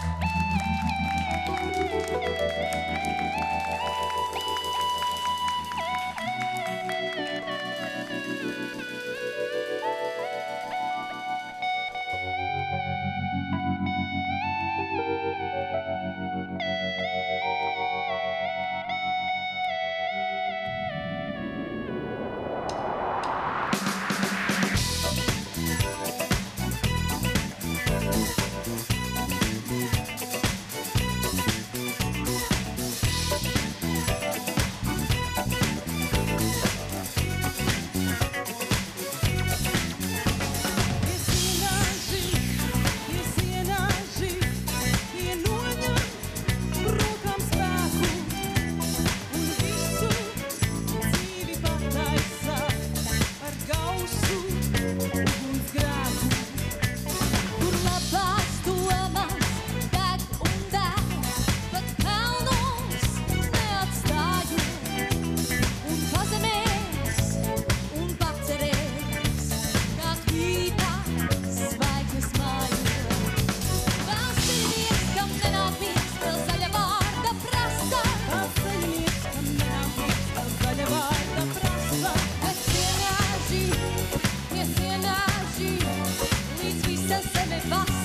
Bye. Levanta